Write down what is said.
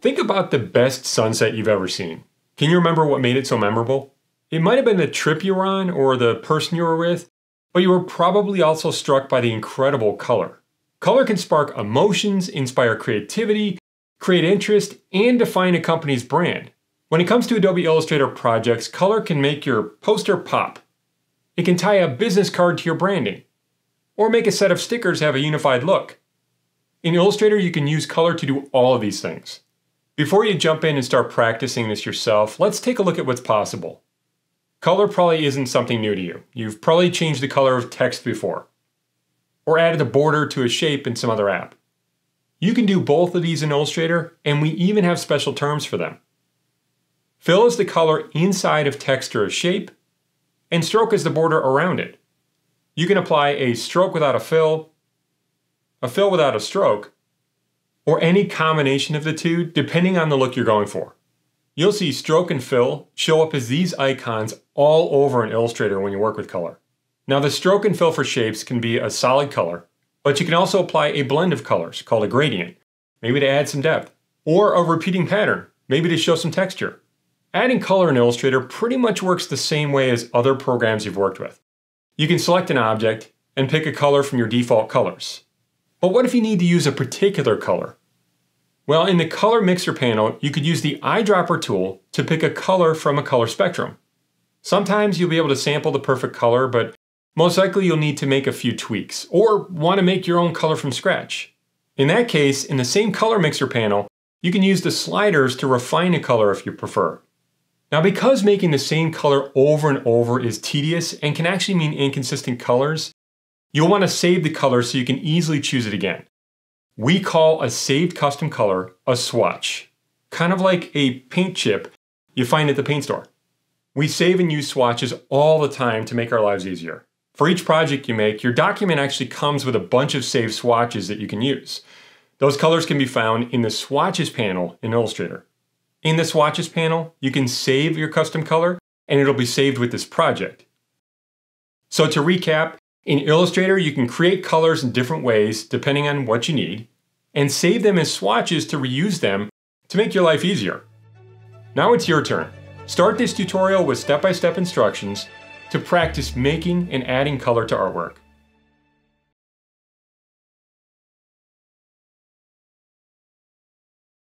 Think about the best sunset you've ever seen. Can you remember what made it so memorable? It might have been the trip you were on or the person you were with, but you were probably also struck by the incredible color. Color can spark emotions, inspire creativity, create interest, and define a company's brand. When it comes to Adobe Illustrator projects, color can make your poster pop. It can tie a business card to your branding, or make a set of stickers have a unified look. In Illustrator, you can use color to do all of these things. Before you jump in and start practicing this yourself, let's take a look at what's possible. Color probably isn't something new to you. You've probably changed the color of text before, or added a border to a shape in some other app. You can do both of these in Illustrator, and we even have special terms for them. Fill is the color inside of text or a shape, and stroke is the border around it. You can apply a stroke without a fill, a fill without a stroke, or any combination of the two depending on the look you're going for. You'll see stroke and fill show up as these icons all over in Illustrator when you work with color. Now the stroke and fill for shapes can be a solid color, but you can also apply a blend of colors called a gradient, maybe to add some depth, or a repeating pattern, maybe to show some texture. Adding color in Illustrator pretty much works the same way as other programs you've worked with. You can select an object and pick a color from your default colors. But what if you need to use a particular color? Well, in the color mixer panel, you could use the eyedropper tool to pick a color from a color spectrum. Sometimes you'll be able to sample the perfect color, but most likely you'll need to make a few tweaks or want to make your own color from scratch. In that case, in the same color mixer panel, you can use the sliders to refine a color if you prefer. Now because making the same color over and over is tedious and can actually mean inconsistent colors, you'll want to save the color so you can easily choose it again. We call a saved custom color a swatch, kind of like a paint chip you find at the paint store. We save and use swatches all the time to make our lives easier. For each project you make, your document actually comes with a bunch of saved swatches that you can use. Those colors can be found in the swatches panel in Illustrator. In the swatches panel, you can save your custom color and it'll be saved with this project. So to recap, in Illustrator, you can create colors in different ways depending on what you need, and save them as swatches to reuse them to make your life easier. Now it's your turn. Start this tutorial with step-by-step -step instructions to practice making and adding color to artwork.